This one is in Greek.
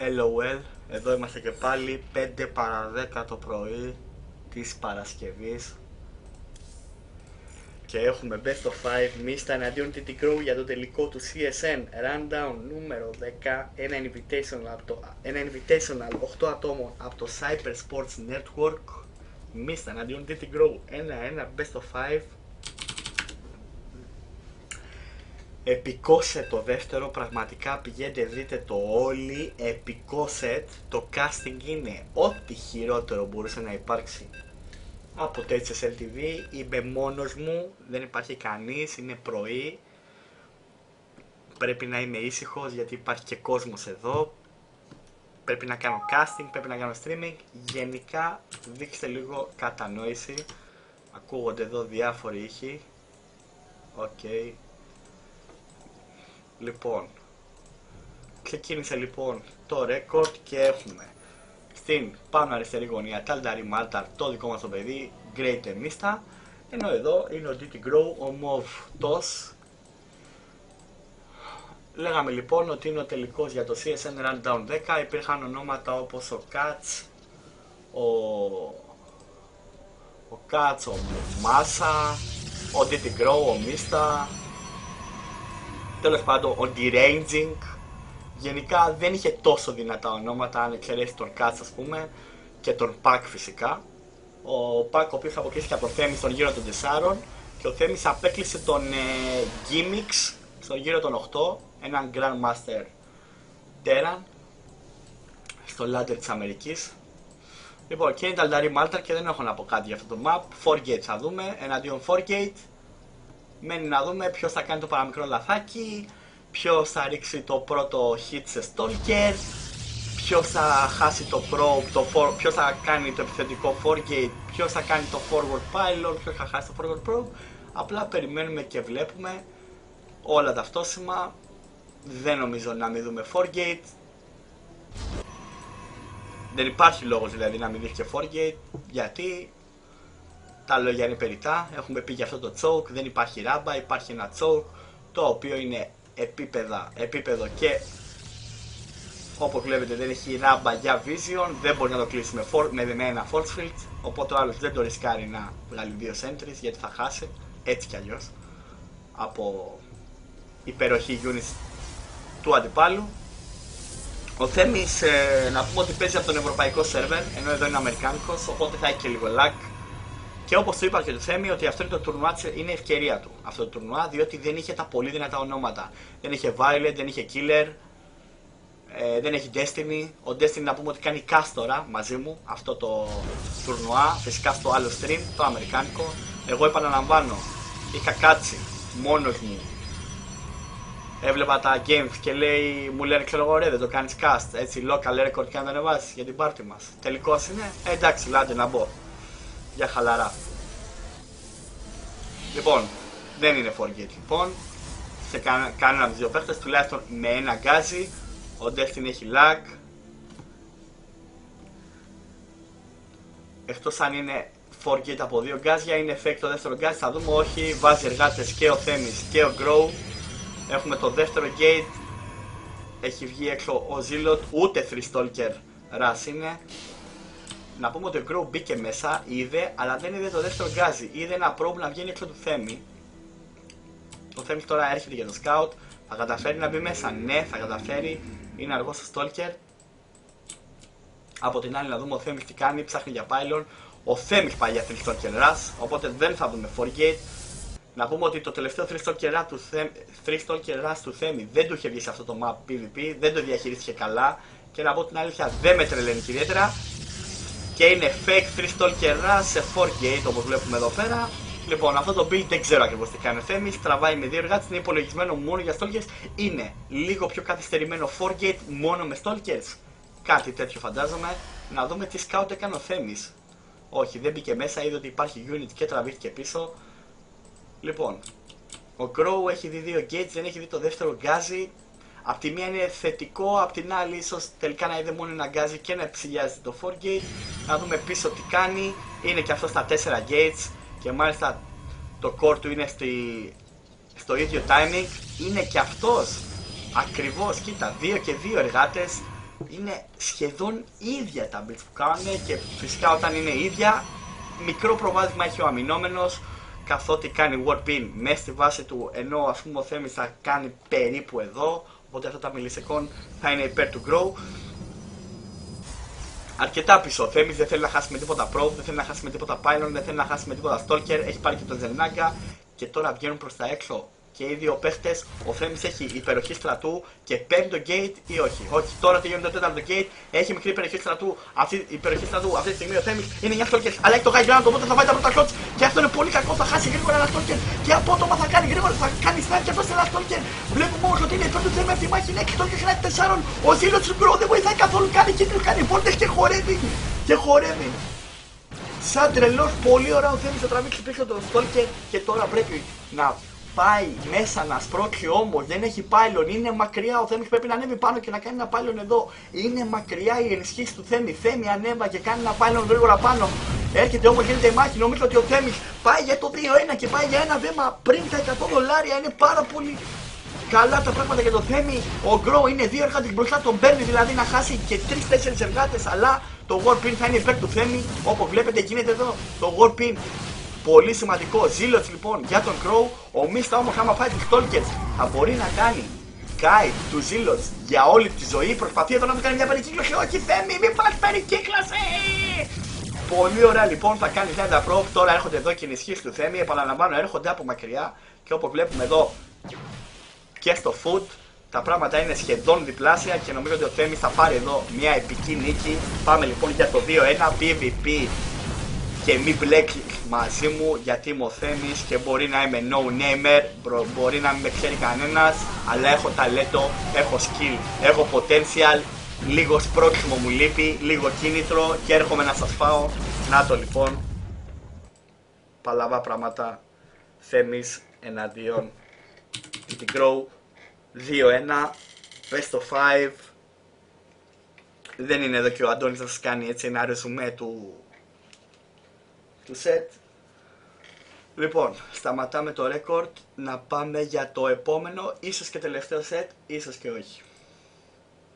LOL, εδώ είμαστε και πάλι 5 παρα 10 το πρωί της Παρασκευής. Και έχουμε Best of 5 μίστα εναντίον TT Crow για το τελικό του CSN Rundown νούμερο 10 ένα invitational, από το, ένα invitational 8 ατόμων από το Cyber Sports Network. Μίστα εναντίον TT Crow 1-1 Best of 5 Επικό σετ το δεύτερο, πραγματικά πηγαίνετε δείτε το όλοι, επικό σετ, το casting είναι ό,τι χειρότερο μπορούσε να υπάρξει από το HSL TV, είμαι μόνος μου, δεν υπάρχει κανείς, είναι πρωί, πρέπει να είμαι ήσυχος γιατί υπάρχει και κόσμος εδώ, πρέπει να κάνω casting, πρέπει να κάνω streaming, γενικά δείξτε λίγο κατανόηση, ακούγονται εδώ διάφοροι ήχοι, οκ, Λοιπόν, ξεκίνησε λοιπόν το record και έχουμε στην πάνω αριστερή γωνία Taldarim Altar, το δικό μας το παιδί, GreatMista, ενώ εδώ είναι ο dtGrow, ο μωβ Toss. Λέγαμε λοιπόν ότι είναι ο τελικός για το CSN Rundown 10, υπήρχαν ονόματα όπως ο Katz, ο, ο Katz, ο Massa, ο DT Grow, ο Mista, τέλος πάντων ο Deranging. Γενικά δεν είχε τόσο δυνατά ονόματα αν εξαιρέσεις τον Κάτς ας πούμε και τον Πακ φυσικά. Ο Πακ ο οποίος αποκλείστηκε από το Θέμη στον γύρο των 4 και ο Θέμης απέκλεισε τον ε, Gimmicks στον γύρο των 8, έναν Grandmaster Terran στο ladder της Αμερικής. Λοιπόν, και είναι τα Aldari Malta και δεν έχω να πω κάτι για αυτό το map. 4 θα δούμε, εναντίον 4 gate. Μένει να δούμε ποιος θα κάνει το παραμικρό λαθάκι, ποιος θα ρίξει το πρώτο hit σε Stalker, ποιος θα χάσει το probe, το for, ποιος θα κάνει το επιθετικό forgate, ποιος θα κάνει το forward pylon, ποιος θα χάσει το forward probe. Απλά περιμένουμε και βλέπουμε όλα ταυτόσημα. Δεν νομίζω να μην δούμε forgate. Δεν υπάρχει λόγος δηλαδή να μην δει και forgate γιατί; Τα λόγια είναι περιτά. Έχουμε πει για αυτό το choke. Δεν υπάρχει ράμπα, υπάρχει ένα choke το οποίο είναι επίπεδα, επίπεδο και όπως βλέπετε δεν έχει ράμπα για vision. Δεν μπορεί να το κλείσει με, for, με, με ένα force field. Οπότε ο άλλος δεν το ρισκάρει να βγάλει δύο sentries γιατί θα χάσει έτσι κι αλλιώς από υπεροχή units του αντιπάλου. Ο Θέμης ε, να πούμε ότι παίζει από τον ευρωπαϊκό σερβερ ενώ εδώ είναι αμερικάνικος οπότε θα έχει και λίγο lag και όπως το είπα και το Θέμη, ότι αυτό είναι το τουρνουά είναι ευκαιρία του. Αυτό το τουρνουά, διότι δεν είχε τα πολύ δυνατά ονόματα. Δεν είχε Violet, δεν είχε Killer, ε, δεν έχει Destiny. Ο Destiny να πούμε ότι κάνει κάστορα μαζί μου αυτό το τουρνουά. Φυσικά στο άλλο stream, το αμερικάνικο. Εγώ επαναλαμβάνω, είχα κάτσει μόνος μου. Έβλεπα τα games και λέει, μου λένε ξέρω εγώ ρε, δεν το κάνεις cast. Έτσι, local record και αν δεν ανεβάσεις για την πάρτι μας. Τελικός είναι, ε, εντάξει, λάντε να μπω για χαλαρά. Λοιπόν, δεν είναι Forgate λοιπόν. Σε κανένα από τους δύο παίχτε, τουλάχιστον με ένα γκάζι. Ο Destiny έχει lag. Εκτός αν είναι Forgate από δύο γκάζια, είναι fake το δεύτερο γκάζι. Θα δούμε όχι, βάζει εργάτες και ο Themis και ο Grow. Έχουμε το δεύτερο gate. Έχει βγει έξω ο Zilot, ούτε 3 Stalker Rush είναι να πούμε ότι ο Grow μπήκε μέσα, είδε, αλλά δεν είδε το δεύτερο γκάζι. Είδε ένα πρόβλημα να βγαίνει έξω του Θέμη. Ο Θέμης τώρα έρχεται για το scout. Θα καταφέρει να μπει μέσα; Ναι, θα καταφέρει. Είναι αργός στο Stalker. Από την άλλη να δούμε ο Θέμης τι κάνει, ψάχνει για pylon. Ο Θέμης πάει για 3 Stalker Rush, οπότε δεν θα δούμε 4 Να πούμε ότι το τελευταίο 3 Stalker Rush του, Rush του Θέμη δεν του είχε βγει σε αυτό το map PvP, δεν το διαχειρίστηκε καλά και να πω την αλήθεια δεν με τρελαίνει ιδιαίτερα και είναι fake 3 stalker σε 4gate όπως βλέπουμε εδώ πέρα. Λοιπόν, αυτό το build δεν ξέρω ακριβώς τι κάνει ο Θέμης, τραβάει με δύο εργάτες, είναι υπολογισμένο μόνο για stalkers, είναι λίγο πιο καθυστερημένο 4gate μόνο με stalkers. Κάτι τέτοιο φαντάζομαι. Να δούμε τι scout έκανε ο Θέμης. Όχι, δεν μπήκε μέσα, είδε ότι υπάρχει unit και τραβήθηκε πίσω. Λοιπόν, ο Grow έχει δει δύο gates, δεν έχει δει το δεύτερο γκάζι. Απ' τη μία είναι θετικό, απ' την άλλη ίσως τελικά να είδε μόνο ένα γκάζι και να ψηλιάζει το 4gate. Να δούμε πίσω τι κάνει. Είναι και αυτό στα 4 gates και μάλιστα το core του είναι στη, στο ίδιο timing. Είναι και αυτός ακριβώς, κοίτα, 2 και 2 εργάτες είναι σχεδόν ίδια τα builds που κάνουν και φυσικά όταν είναι ίδια, μικρό προβάδισμα έχει ο αμυνόμενος καθότι κάνει warpin μέσα στη βάση του ενώ ας πούμε ο Θέμης θα κάνει περίπου εδώ οπότε αυτά τα μιλισεκόν θα είναι υπέρ του grow. Αρκετά πίσω. Ο Θέμης δεν θέλει να χάσει με τίποτα Pro, δεν θέλει να χάσει με τίποτα Pylon, δεν θέλει να χάσει με τίποτα Stalker, έχει πάρει και τον Zernaga. Και τώρα βγαίνουν προς τα έξω και οι δύο παίχτες, ο Θέμης έχει υπεροχή στρατού και παίρνει το gate ή όχι. Όχι, τώρα τελειώνει το τέταρτο gate, έχει μικρή υπεροχή στρατού. Αυτή η υπεροχή στρατού αυτή τη στιγμή ο Θέμης είναι 9 στόλκερ, αλλά έχει το high ground οπότε θα βάλει τα πρώτα shots και αυτό είναι πολύ κακό. Θα χάσει γρήγορα ένα στόλκερ και απότομα θα κάνει γρήγορα, θα κάνει snipe και αυτό ένα στόλκερ. Βλέπουμε όμως ότι είναι υπέρ του Θέμη αυτή τη μάχη, είναι 6 στόλκερ είναι 4. Ο Ζήλος του Γκρό δεν βοηθάει καθόλου, κάνει κίτρινο, κάνει βόλτες και χορεύει. Και χορεύει. Σαν τρελός, πολύ ωραία ο Θέμης θα τραβήξει πίσω τον Στόλκερ και τώρα πρέπει να πάει μέσα να σπρώξει όμω, δεν έχει πάλιον, είναι μακριά. Ο Θέμης πρέπει να ανέβει πάνω και να κάνει ένα πάλιον εδώ. Είναι μακριά η ενισχύση του Θέμη. Θέμη ανέβα και κάνει ένα πάλιον γρήγορα πάνω. Έρχεται όμως, γίνεται η μάχη. Νομίζω ότι ο Θέμης πάει για το 2-1 και πάει για ένα βήμα πριν τα 100 δολάρια. Είναι πάρα πολύ καλά τα πράγματα για το Θέμη. Ο Γκρό είναι δύο εργάτες μπροστά, τον παίρνει δηλαδή να χάσει και 3-4 εργάτες. Αλλά το Warpin θα είναι υπέρ του Θέμη. Όπως βλέπετε γίνεται εδώ το Warpin Πολύ σημαντικό. Ζήλος λοιπόν για τον Crow. Ο Μίστα όμως, άμα πάει του Stalkers, θα μπορεί να κάνει guide του Ζήλος για όλη τη ζωή. Προσπαθεί εδώ να μην κάνει μια περικύκλωση. Όχι, Θέμη, μην πα περικύκλωση! Πολύ ωραία λοιπόν, θα κάνει Zelda Pro. Τώρα έρχονται εδώ και ενισχύσεις του Θέμη. Επαναλαμβάνω, έρχονται από μακριά και όπως βλέπουμε εδώ και στο foot τα πράγματα είναι σχεδόν διπλάσια και νομίζω ότι ο Θέμης θα πάρει εδώ μια επική νίκη. Πάμε λοιπόν για το 2-1 PvP και μην μπλέξει μαζί μου γιατί είμαι ο Θέμης και μπορεί να είμαι no namer, μπορεί να μην με ξέρει κανένας αλλά έχω ταλέντο, έχω skill, έχω potential λίγο σπρώξιμο μου λείπει, λίγο κίνητρο και έρχομαι να σας φάω. Να το λοιπόν. Παλαβά πράγματα. Θέμης εναντίον την Grow 2-1 best of 5 δεν είναι εδώ και ο Αντώνης θα σας κάνει έτσι ένα ρεζουμέ του του σετ. Λοιπόν, σταματάμε το record να πάμε για το επόμενο, ίσως και τελευταίο set, ίσως και όχι.